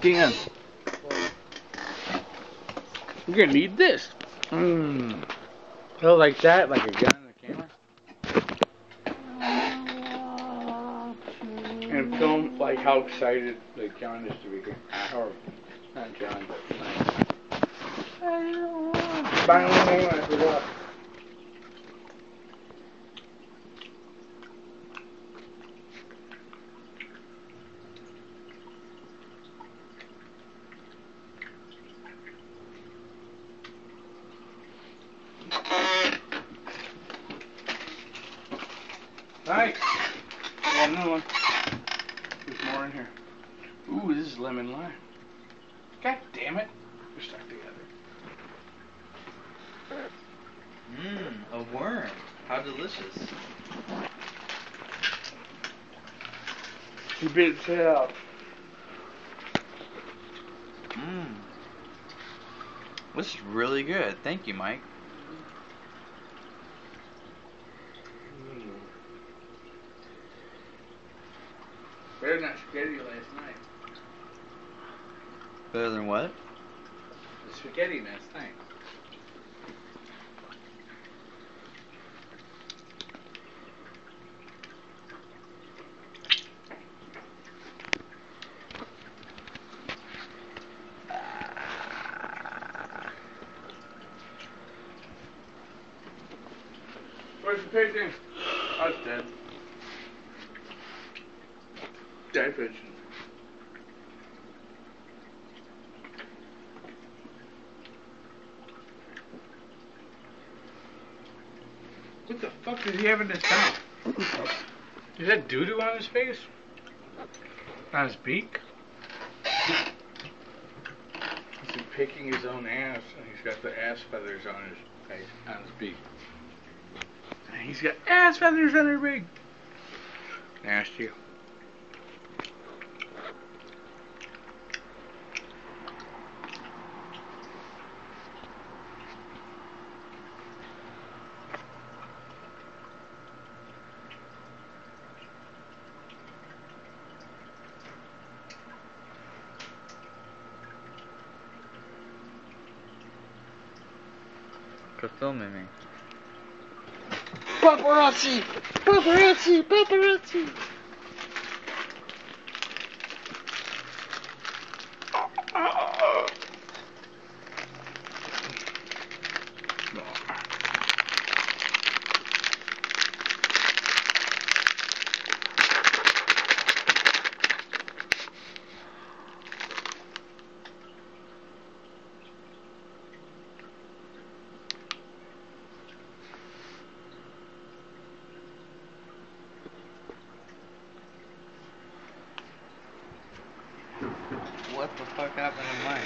Dan. You're gonna need this. Mmm. Oh, like that? Like a gun in the camera? And film like how excited like John is to be here. Or not John, but. Bang, I forgot. Nice. Yeah, another one. There's more in here. Ooh, this is lemon lime. God damn it. We're stuck together. Mmm, a worm. How delicious. He bit its head out. Mmm. This is really good. Thank you, Mike. Better than that spaghetti last night. Better than what? The spaghetti last night. Where's the pigeon? Oh, it's dead. Dead pigeon. What the fuck does he have in his mouth? Is that doo doo on his face? On his beak? Is he picking his own ass and he's got the ass feathers on his face, on his beak? And he's got ass feathers on his beak. Nasty. Quit filming me. Paparazzi! Paparazzi! Paparazzi! What the fuck happened to Mike?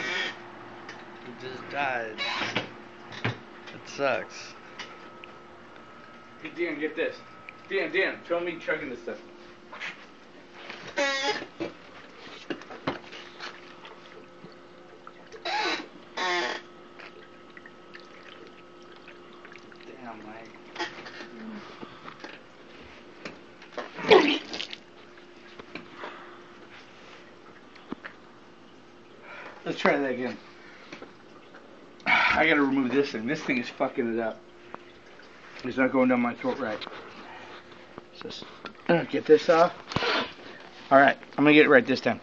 He just died. It sucks. Hey, Dan, get this. Dan, Dan, film me chugging this stuff. Damn, Mike. Let's try that again. I gotta remove this thing. This thing is fucking it up. It's not going down my throat right. Just uh, get this off. All right, I'm gonna get it right this time.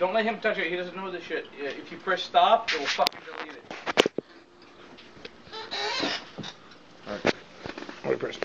Don't let him touch it. He doesn't know this shit. If you press stop, it will fucking delete it. All right. Wait, press.